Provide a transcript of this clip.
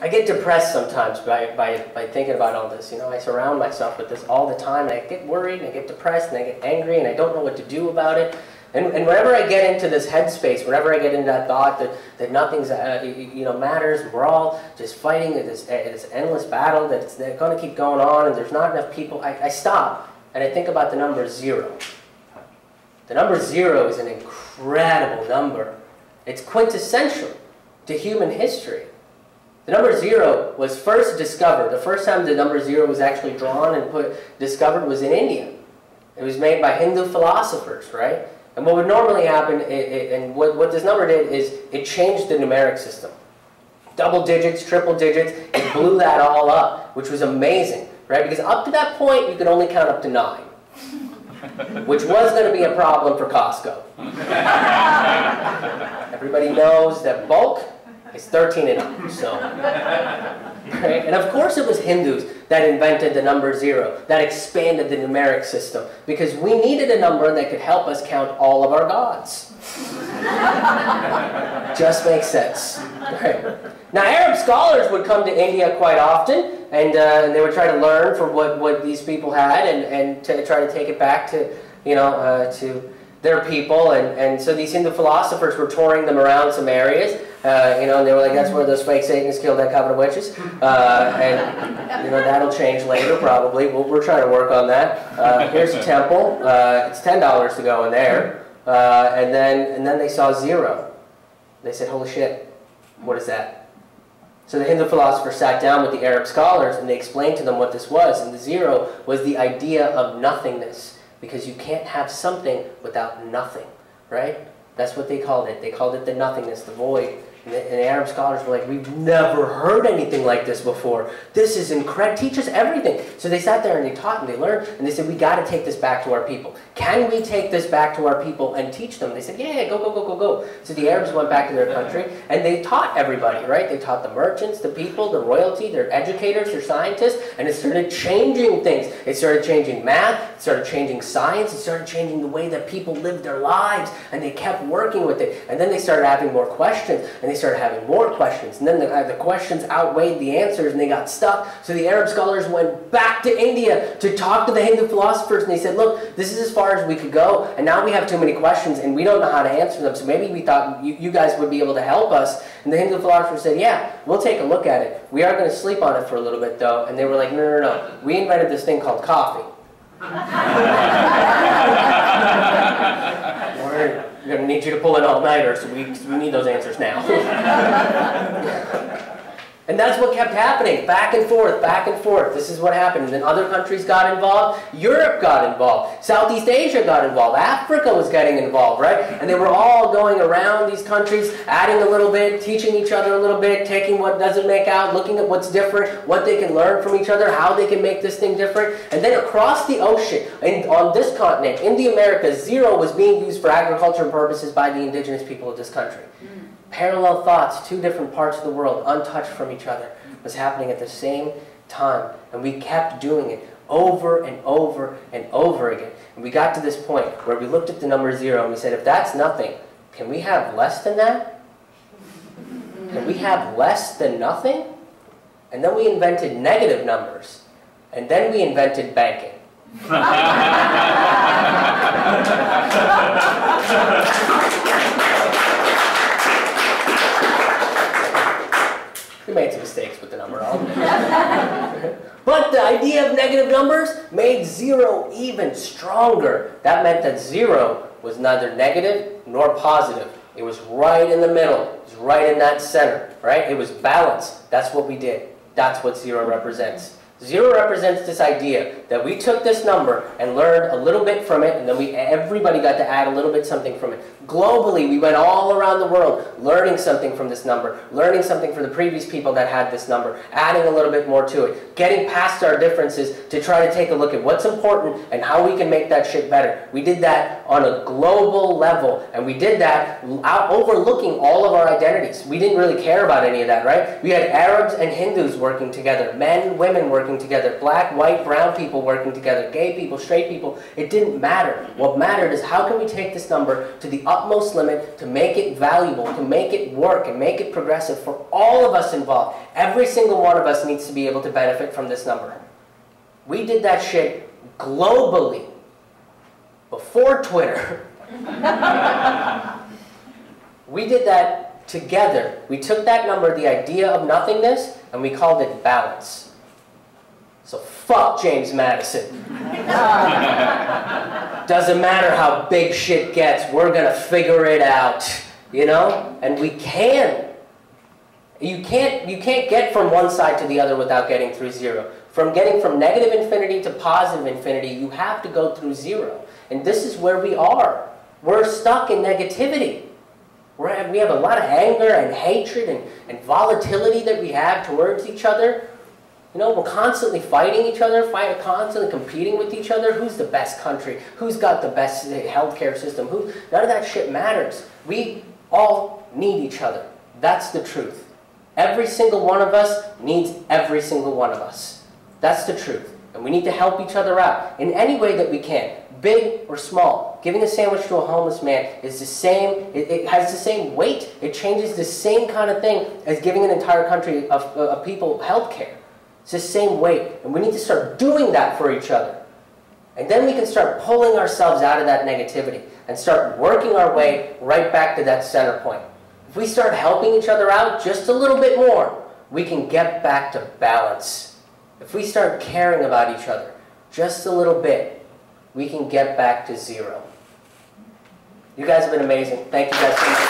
I get depressed sometimes by, by, by thinking about all this. You know, I surround myself with this all the time, and I get worried, and I get depressed, and I get angry, and I don't know what to do about it. And, and whenever I get into this headspace, whenever I get into that thought that, that nothing's, uh, you know, matters, we're all just fighting this, uh, this endless battle that it's going to keep going on, and there's not enough people, I, I stop, and I think about the number zero. The number zero is an incredible number. It's quintessential to human history. The number zero was first discovered. The first time the number zero was actually drawn and put discovered was in India. It was made by Hindu philosophers, right? And what would normally happen, it, it, and what, what this number did is it changed the numeric system. Double digits, triple digits, it blew that all up, which was amazing, right? Because up to that point, you could only count up to nine which was going to be a problem for Costco. Everybody knows that bulk is 13 and up, so. Right? And of course it was Hindus that invented the number zero, that expanded the numeric system, because we needed a number that could help us count all of our gods. Just makes sense. Right? Now, Arab scholars would come to India quite often, and, uh, they would try to learn from what, what these people had and, and to try to take it back to, you know, uh, to their people. And, and so these Hindu philosophers were touring them around some areas, uh, you know, and they were like, that's where those fake Satanists killed that coven of witches. Uh, and, you know, that'll change later probably. we we are trying to work on that. Uh, here's a temple. Uh, it's $10 to go in there. and, then, and then they saw zero. They said, holy shit, what is that? So the Hindu philosopher sat down with the Arab scholars and they explained to them what this was. And the zero was the idea of nothingness because you can't have something without nothing, right? That's what they called it. They called it the nothingness, the void. And the, and the Arab scholars were like, we've never heard anything like this before. This is incredible. Teach us everything. So they sat there and they taught and they learned and they said, we got to take this back to our people. Can we take this back to our people and teach them? They said, yeah, yeah, go, go, go, go, go. So the Arabs went back to their country and they taught everybody, right? They taught the merchants, the people, the royalty, their educators, their scientists, and it started changing things. It started changing math, it started changing science, it started changing the way that people lived their lives, and they kept working with it. And then they started having more questions, and they started having more questions. And then the, uh, the questions outweighed the answers, and they got stuck. So the Arab scholars went back to India to talk to the Hindu philosophers, and they said, look, this is as far as we could go, and now we have too many questions, and we don't know how to answer them, so maybe we thought you, you guys would be able to help us. And the Hindu philosopher said, yeah, we'll take a look at it. We are going to sleep on it for a little bit, though. And they were like, no, no, no. We invented this thing called coffee. we're going to need you to pull an all-nighter, so we, we need those answers now. And that's what kept happening, back and forth, back and forth. This is what happened. And then other countries got involved. Europe got involved. Southeast Asia got involved. Africa was getting involved, right? And they were all going around these countries, adding a little bit, teaching each other a little bit, taking what doesn't make out, looking at what's different, what they can learn from each other, how they can make this thing different. And then across the ocean, and on this continent, in the Americas, zero was being used for agricultural purposes by the indigenous people of this country. Mm. Parallel thoughts, two different parts of the world, untouched from each other, was happening at the same time. And we kept doing it over and over and over again. And we got to this point where we looked at the number zero and we said, if that's nothing, can we have less than that? Can we have less than nothing? And then we invented negative numbers. And then we invented banking. idea of negative numbers made zero even stronger. That meant that zero was neither negative nor positive. It was right in the middle. It was right in that center, right? It was balanced. That's what we did. That's what zero represents. Zero represents this idea that we took this number and learned a little bit from it, and then we everybody got to add a little bit something from it. Globally, we went all around the world learning something from this number, learning something from the previous people that had this number, adding a little bit more to it, getting past our differences to try to take a look at what's important and how we can make that shit better. We did that on a global level, and we did that overlooking all of our identities. We didn't really care about any of that, right? We had Arabs and Hindus working together, men, women working working together, black, white, brown people working together, gay people, straight people. It didn't matter. What mattered is how can we take this number to the utmost limit to make it valuable, to make it work, and make it progressive for all of us involved. Every single one of us needs to be able to benefit from this number. We did that shit globally before Twitter. we did that together. We took that number, the idea of nothingness, and we called it balance. So fuck James Madison. Doesn't matter how big shit gets, we're gonna figure it out, you know? And we can. You can't, you can't get from one side to the other without getting through zero. From getting from negative infinity to positive infinity, you have to go through zero. And this is where we are. We're stuck in negativity. We're, we have a lot of anger and hatred and, and volatility that we have towards each other. You know, we're constantly fighting each other, fight, constantly competing with each other. Who's the best country? Who's got the best eh, healthcare system? Who, none of that shit matters. We all need each other. That's the truth. Every single one of us needs every single one of us. That's the truth. And we need to help each other out in any way that we can, big or small. Giving a sandwich to a homeless man is the same, it, it has the same weight. It changes the same kind of thing as giving an entire country of, of people health care. It's the same weight. And we need to start doing that for each other. And then we can start pulling ourselves out of that negativity and start working our way right back to that center point. If we start helping each other out just a little bit more, we can get back to balance. If we start caring about each other just a little bit, we can get back to zero. You guys have been amazing. Thank you guys so much.